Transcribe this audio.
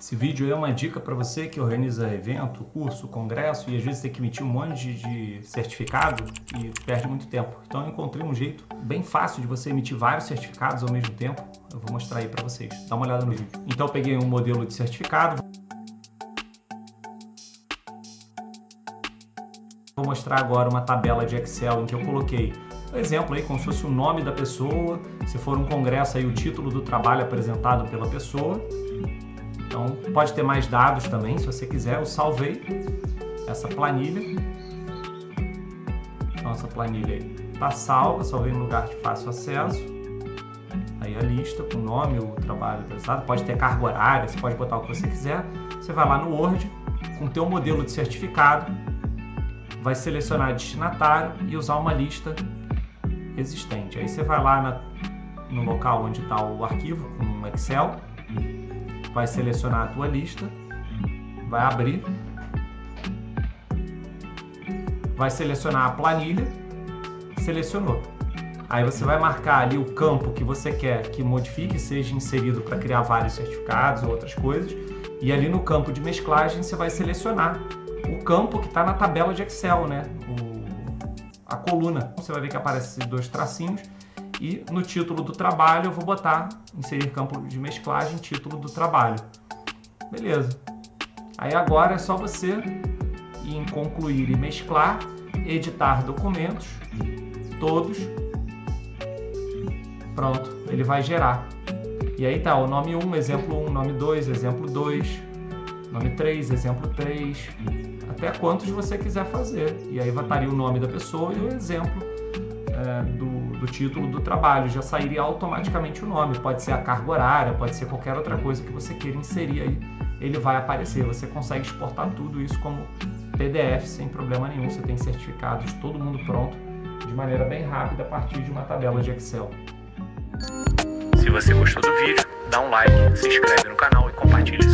Esse vídeo é uma dica para você que organiza evento, curso, congresso e às vezes tem que emitir um monte de certificado e perde muito tempo. Então eu encontrei um jeito bem fácil de você emitir vários certificados ao mesmo tempo. Eu vou mostrar aí para vocês. Dá uma olhada no vídeo. Então eu peguei um modelo de certificado. Vou mostrar agora uma tabela de Excel em que eu coloquei um exemplo aí, como se fosse o nome da pessoa, se for um congresso aí o título do trabalho apresentado pela pessoa. Então pode ter mais dados também, se você quiser. Eu salvei essa planilha. Então essa planilha está salva, salvei no lugar de fácil acesso. Aí a lista com o nome, o trabalho apresentado. Pode ter carga horária, você pode botar o que você quiser. Você vai lá no Word com o teu modelo de certificado, vai selecionar destinatário e usar uma lista existente. Aí você vai lá na, no local onde está o arquivo, com Excel, vai selecionar a tua lista, vai abrir, vai selecionar a planilha, selecionou. Aí você vai marcar ali o campo que você quer que modifique, seja inserido para criar vários certificados ou outras coisas. E ali no campo de mesclagem você vai selecionar o campo que está na tabela de Excel, né? O a coluna. Você vai ver que aparece esses dois tracinhos e no título do trabalho eu vou botar inserir campo de mesclagem, título do trabalho. Beleza. Aí agora é só você ir em concluir e mesclar, editar documentos, todos. Pronto, ele vai gerar. E aí tá o nome 1, exemplo 1, nome 2, exemplo 2, nome 3, exemplo 3, até quantos você quiser fazer. E aí estaria o nome da pessoa e o exemplo é, do, do, título do trabalho. Já sairia automaticamente o nome. Pode ser a carga horária, pode ser qualquer outra coisa que você queira inserir aí. Ele vai aparecer. Você consegue exportar tudo isso como PDF sem problema nenhum. Você tem certificados, todo mundo pronto, de maneira bem rápida a partir de uma tabela de Excel. Se você gostou do vídeo, dá um like, se inscreve no canal e compartilha.